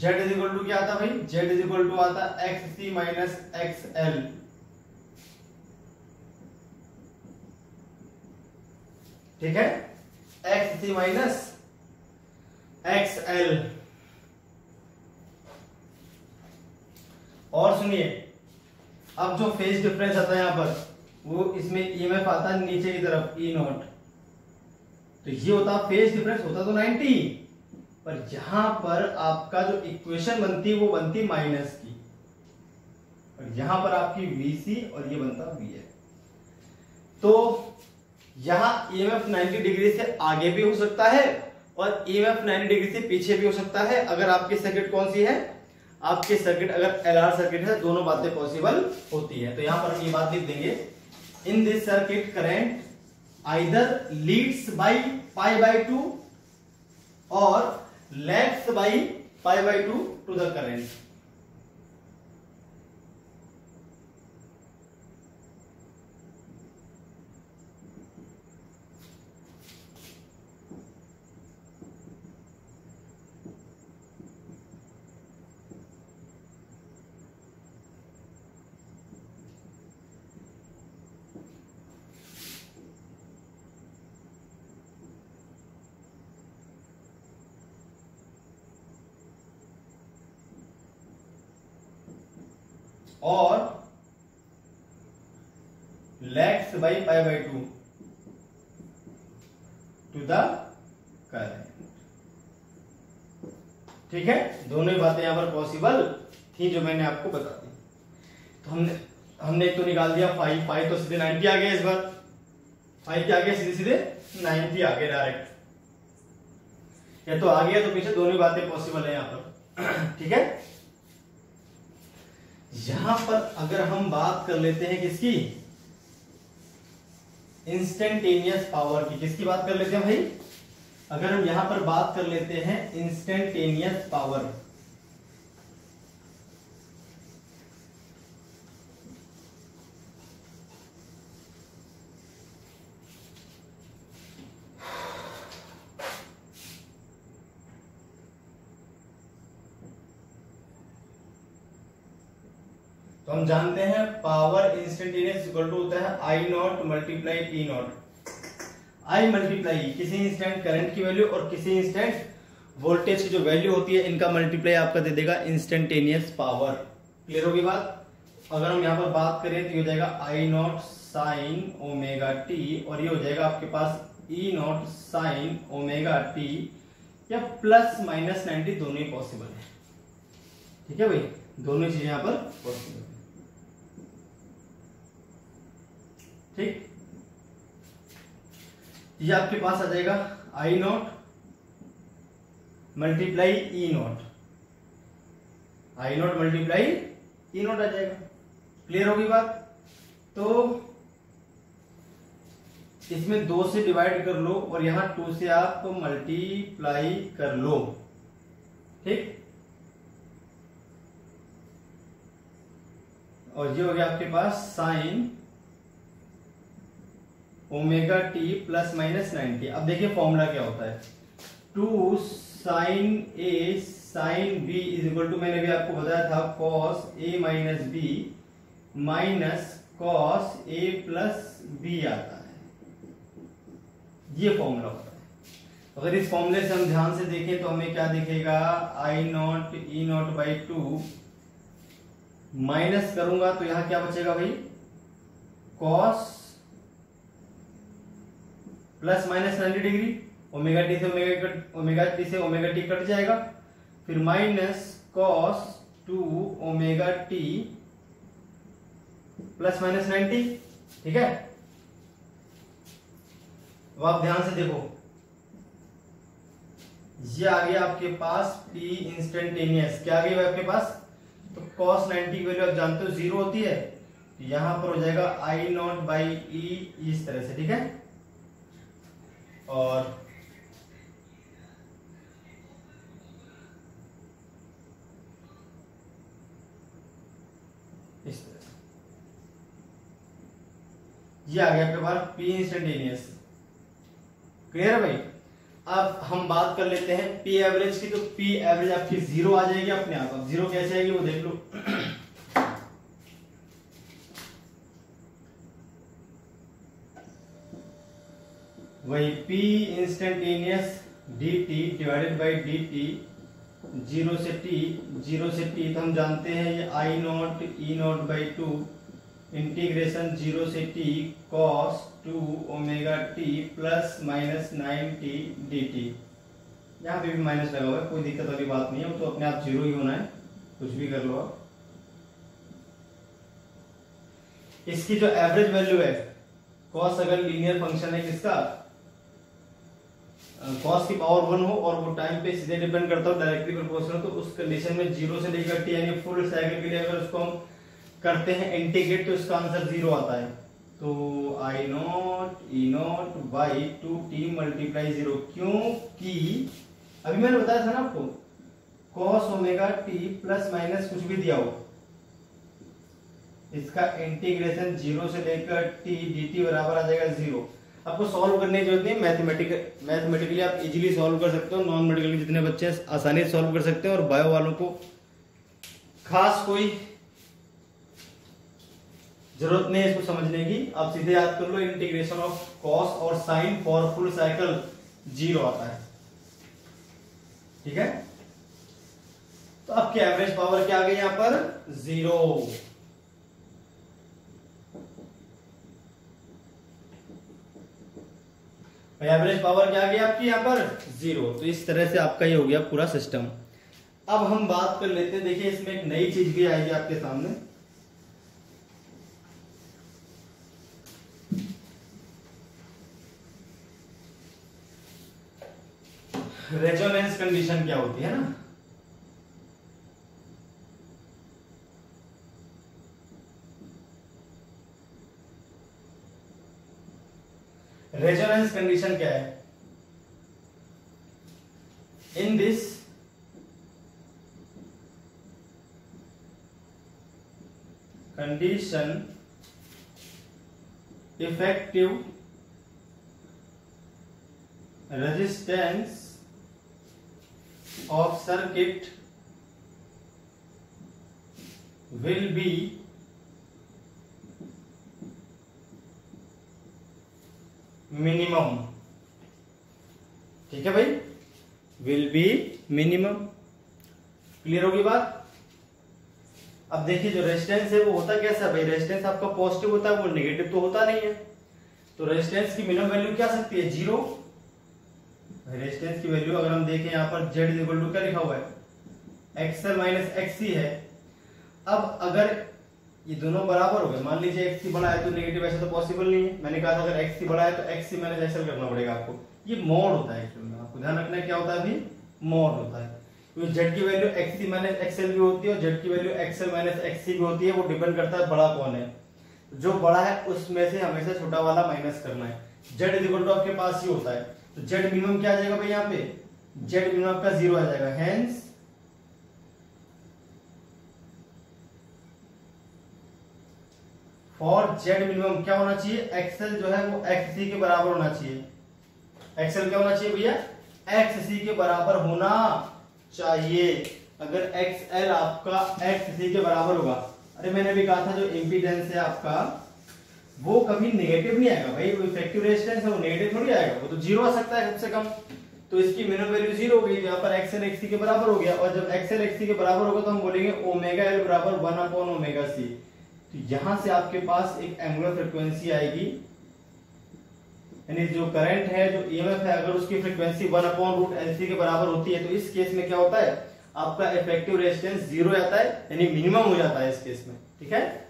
जेड इज इक्वल टू क्या आता भाई जेड इज इक्वल टू आता X C minus X L ठीक है X C minus X L और सुनिए अब जो फेज डिफरेंस आता है यहां पर वो इसमें ई e एफ आता है नीचे की तरफ ई e नॉट तो ये होता फेज डिफरेंस होता तो नाइनटी पर यहां पर आपका जो इक्वेशन बनती वो बनती माइनस की और यहां पर आपकी सी और ये बनता वी तो यहां ईएमएफ e 90 डिग्री से आगे भी हो सकता है और एफ e 90 डिग्री से पीछे भी हो सकता है अगर आपकी सर्किट कौन सी है आपके सर्किट अगर आर सर्किट है दोनों बातें पॉसिबल होती है तो यहां पर हम ये बात लिख देंगे in this circuit current either leads by pi by two और length by pi by 2 to the current. और lags by pi by two to the current ठीक है दोनों ही बातें यहां पर पॉसिबल थी जो मैंने आपको बता दी तो हमने हमने एक तो निकाल दिया फाइव फाइव तो सीधे नाइनटी आ गया इस बार फाइव के आगे सीधे सीधे नाइनटी आ गए डायरेक्ट या तो आ गया तो पीछे दोनों बातें पॉसिबल है यहां पर ठीक है यहां पर अगर हम बात कर लेते हैं किसकी इंस्टेंटेनियस पावर की किसकी बात कर लेते हैं भाई अगर हम यहां पर बात कर लेते हैं इंस्टेंटेनियस पावर जानते हैं पावर इंस्टेंटेनियस इक्वल टू होता है I not multiply E not I multiply किसी इंस्टेंट करंट की वैल्यू और किसी इंस्टेंट वोल्टेज की जो वैल्यू होती है इनका मल्टीप्लाई आपका दे देगा इंस्टेंटेनियस पावर क्लियर होगी बात अगर हम यहां पर बात करें तो ये हो जाएगा I not sine omega T और ये हो जाएगा आपके पास E not sine omega T या प्लस माइनस नाइनटी दोनों ही पॉसिबल है ठीक है भाई दोनों चीजें यहां पर पॉसिबल ठीक ये आपके पास आ जाएगा I naught multiply E naught I naught multiply E naught आ जाएगा क्लियर होगी बात तो इसमें दो से डिवाइड कर लो और यहां टू से आप मल्टीप्लाई कर लो ठीक और ये हो गया आपके पास sine omega T plus minus ninety अब देखिए फॉर्मूला क्या होता है two sine A sine B is equal to मैंने भी आपको बताया था cos A minus B minus cos A plus B आता है ये फॉर्मूला होता है अगर इस फॉर्मूले से हम ध्यान से देखें तो हमें क्या दिखेगा I naught E naught by two minus करूंगा तो यहां क्या बचेगा भाई cos plus minus ninety degree omega T से ओमेगा कट ओमेगा टी से ओमेगा टी कट जाएगा फिर minus cos two omega T plus minus ninety ठीक है अब आप ध्यान से देखो ये आ गया आपके पास टी इंस्टेंटेनियस क्या आ गया आपके पास तो कॉस 90 की वैल्यू आप जानते हो जीरो होती है तो यहां पर हो जाएगा आई नॉट बाई ई इस तरह से ठीक है और इस ये आ गया आपके पास पी इंस्टेंटेनियस क्लियर है भाई अब हम बात कर लेते हैं पी एवरेज की तो पी एवरेज आपकी जीरो आ जाएगी अपने आप अब जीरो कैसे आएगी वो देख लो वही P instantaneous D T divided by D T zero से टी जीरो से टी तो हम जानते हैं ये I naught E naught by two integration zero से T cos two omega t plus minus ninety D T यहाँ पे भी माइनस लगा हुआ है कोई दिक्कत वाली बात नहीं है तो अपने आप जीरो ही होना है कुछ भी कर लो आप इसकी जो एवरेज वैल्यू है कॉस अगर लीनियर फंक्शन है किसका कॉस की पावर वन हो और वो टाइम पे सीधे डिपेंड करता हो डायरेक्टली प्रोपोर्शनल तो उस कंडीशन में जीरो से लेकर टी यानी फुल साइकिल के लिए अगर उसको हम करते हैं इंटीग्रेट तो इसका आंसर जीरो आता है तो I naught E naught by two T multiply zero क्योंकि अभी मैंने बताया था ना आपको cos omega T plus minus कुछ भी दिया हो इसका इंटीग्रेशन जीरो से लेकर टी डी बराबर आ जाएगा जीरो आपको सॉल्व करने की जरूरत नहीं मैथमेटिकल मैथमेटिकली आप इजीली सॉल्व कर सकते हो नॉन मेडिकल के जितने बच्चे हैं आसानी से सॉल्व कर सकते हैं और बायो वालों को खास कोई जरूरत नहीं है इसको समझने की आप सीधे याद कर लो इंटीग्रेशन ऑफ कॉस और sine for full cycle zero आता है ठीक है तो आपकी एवरेज पावर क्या आ गई यहां पर जीरो भाई एवरेज पावर क्या आ गई आपकी यहाँ पर जीरो तो इस तरह से आपका ये हो गया पूरा सिस्टम अब हम बात कर लेते हैं देखिए इसमें एक नई चीज भी आएगी आपके सामने रेजोनेंस कंडीशन क्या होती है ना रेजोनेंस कंडीशन क्या है in this condition effective resistance of circuit will be minimum ठीक है भाई विल बी मिनिमम क्लियर होगी बात अब देखिए जो रेजिस्टेंस है वो होता कैसा है भाई रेजिस्टेंस आपका पॉजिटिव होता है वो नेगेटिव तो होता नहीं है तो रेजिस्टेंस की मिनिमम वैल्यू क्या सकती है जीरो रेजिस्टेंस की वैल्यू अगर हम देखें यहां पर जेड इक्वल टू क्या लिखा हुआ है एक्सएल माइनस एक्सी है अब अगर ये दोनों बराबर हो गए मान लीजिए एक्स सी बड़ा है तो नेगेटिव ऐसा तो पॉसिबल नहीं है मैंने कहा था अगर एक्स सी बड़ा है तो एक्स सी माइनस एक्सएल करना पड़ेगा आपको ये मोड होता है एक्चुअल में आपको ध्यान रखना है क्या होता है अभी मोड होता है क्योंकि तो जेड की value X C minus XL भी होती है और जेड की value XL minus X C भी होती है वो डिपेंड करता है बड़ा कौन है जो बड़ा है उसमें से हमेशा छोटा वाला माइनस करना है जेड इज इक्वल टू आपके पास ही होता है तो जेड मिनिमम क्या आ जाएगा भाई यहाँ पे जेड मिनिमम आपका जीरो आ जाएगा हैंस और जेड मिनिमम क्या होना चाहिए एक्सएल जो है वो एक्स सी के बराबर होना चाहिए एक्सएल क्या होना चाहिए भैया एक्स सी के बराबर होना चाहिए अगर एक्स एल आपका एक्स सी के बराबर होगा अरे मैंने भी कहा था जो इम्पीडेंस है आपका वो कभी नेगेटिव नहीं आएगा भाई वो इफेक्टिव रेजिस्टेंस है वो नेगेटिव थोड़ी आएगा वो तो जीरो आ सकता है सबसे कम तो इसकी मिनिमम वैल्यू जीरो होगी यहाँ पर एक्सएल एक्सी के बराबर हो गया और जब एक्सएल एक्सी के बराबर होगा तो हम बोलेंगे ओमेगा एल बराबर वन अपॉन ओमेगा सी तो यहां से आपके पास एक एंगुलर फ्रिक्वेंसी आएगी यानी जो करंट है जो ईएमएफ है अगर उसकी frequency one upon root L के बराबर होती है तो इस केस में क्या होता है आपका इफेक्टिव रेजिस्टेंस जीरो आता है यानी मिनिमम हो जाता है इस केस में ठीक है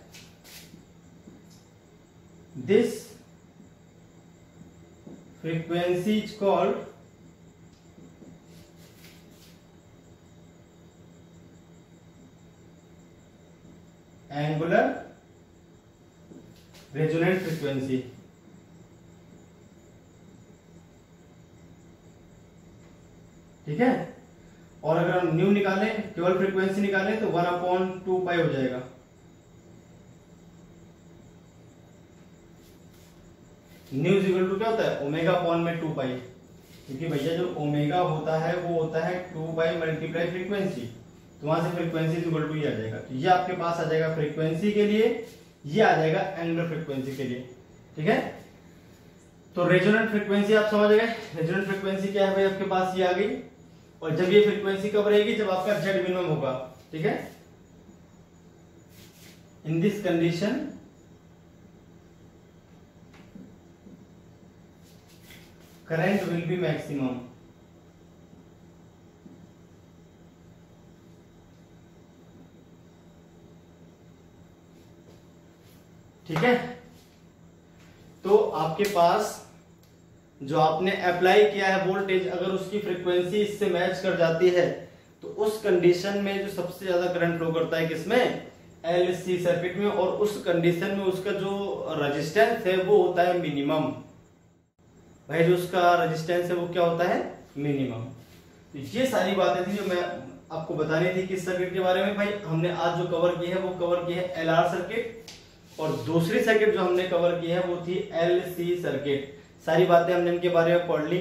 this frequency is called angular resonant frequency ठीक है और अगर हम न्यू निकालें केवल फ्रीक्वेंसी निकालें तो वन अपॉन टू पाई हो जाएगा न्यू इक्वल टू क्या होता है ओमेगा अपॉन में टू पाई क्योंकि भैया जो ओमेगा होता है वो होता है टू बाई मल्टीप्लाई फ्रीक्वेंसी तो वहां से फ्रीक्वेंसी इक्वल टू ही आ जाएगा तो ये आपके पास आ जाएगा फ्रीक्वेंसी के लिए ये आ जाएगा एंगुलर फ्रीक्वेंसी के लिए ठीक है तो रेजोनेंट फ्रीक्वेंसी आप समझ गए रेजोनेंट फ्रीक्वेंसी क्या है भाई आपके पास ये आ गई और जब ये फ्रीक्वेंसी कब रहेगी जब आपका जेड मिनिमम होगा ठीक है in this condition current will be maximum ठीक है तो आपके पास जो आपने अप्लाई किया है वोल्टेज अगर उसकी फ्रीक्वेंसी इससे मैच कर जाती है तो उस कंडीशन में जो सबसे ज्यादा करंट फ्लो करता है किसमें एल सी सर्किट में और उस कंडीशन में उसका जो रेजिस्टेंस है वो होता है मिनिमम भाई जो उसका रेजिस्टेंस है वो क्या होता है मिनिमम तो ये सारी बातें थी जो मैं आपको बतानी थी किस सर्किट के बारे में भाई हमने आज जो कवर की है वो कवर की है एल सर्किट और दूसरी सर्किट जो हमने कवर की है वो थी एल सर्किट सारी बातें हमने इनके बारे में पढ़ ली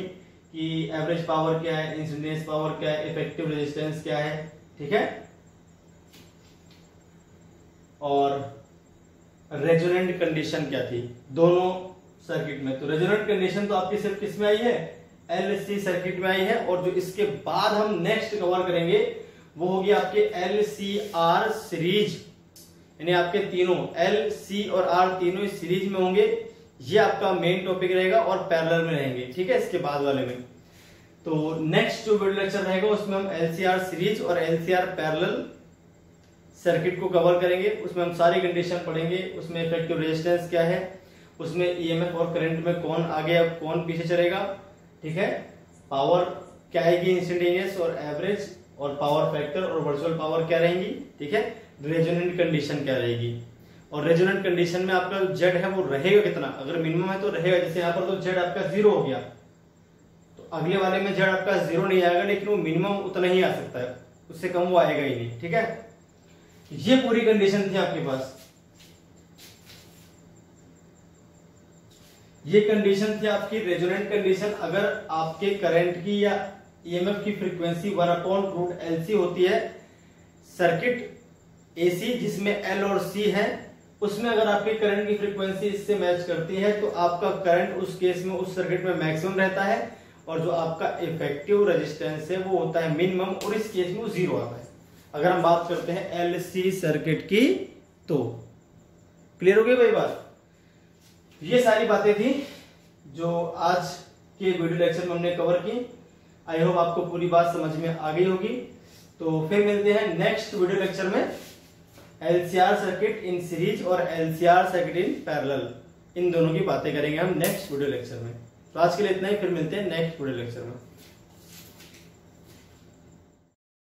कि एवरेज पावर क्या है इंसिडेंस पावर क्या है इफेक्टिव रेजिस्टेंस क्या है ठीक है और रेजोनेंट कंडीशन क्या थी दोनों सर्किट में तो रेजोनेंट कंडीशन तो आपकी सिर्फ किस में आई है सी सर्किट में आई है और जो इसके बाद हम नेक्स्ट कवर करेंगे वो होगी आपके एल सीरीज यानी आपके तीनों एल सी और आर तीनों इस सीरीज में होंगे ये आपका मेन टॉपिक रहेगा और पैरेलल में रहेंगे ठीक है इसके बाद वाले में तो नेक्स्ट जो वीडियो लेक्चर रहेगा उसमें हम एलसीआर सीरीज और एलसीआर पैरेलल सर्किट को कवर करेंगे उसमें हम सारी कंडीशन पढ़ेंगे उसमें इफेक्टिव रेजिस्टेंस क्या है उसमें ईएमएफ e और करंट में कौन आगे और कौन पीछे चलेगा ठीक है पावर क्या आएगी इंस्टेंटेनियस और एवरेज और पावर फैक्टर और वर्चुअल पावर क्या रहेंगी ठीक है रेजोनेंट कंडीशन क्या रहेगी और रेजोनेंट कंडीशन में आपका जेड है वो रहेगा कितना अगर मिनिमम है तो रहेगा जैसे यहां पर तो जेड आपका जीरो हो गया तो अगले वाले में जेड आपका जीरो नहीं आएगा लेकिन वो मिनिमम उतना ही आ सकता है उससे कम वो आएगा ही नहीं ठीक है ये पूरी कंडीशन थी आपके पास ये कंडीशन थी आपकी रेजोनेंट कंडीशन अगर आपके करंट की या ईएमएफ e की frequency one upon root LC होती है सर्किट एसी जिसमें एल और सी है उसमें अगर आपकी करंट की फ्रीक्वेंसी इससे मैच करती है तो आपका करंट उस केस में उस सर्किट में मैक्सिमम रहता है और जो आपका इफेक्टिव रेजिस्टेंस है वो होता है मिनिमम और इस केस में वो जीरो आता है अगर हम बात करते हैं एल सी सर्किट की तो क्लियर हो गई भाई बात ये सारी बातें थी जो आज के वीडियो लेक्चर में हमने कवर की आई होप आपको पूरी बात समझ में आ गई होगी तो फिर मिलते हैं नेक्स्ट वीडियो लेक्चर में एलसीआर सर्किट इन सीरीज और एलसीआर सर्किट इन पैरेलल इन दोनों की बातें करेंगे हम नेक्स्ट वीडियो लेक्चर में तो आज के लिए इतना ही फिर मिलते हैं नेक्स्ट वीडियो लेक्चर में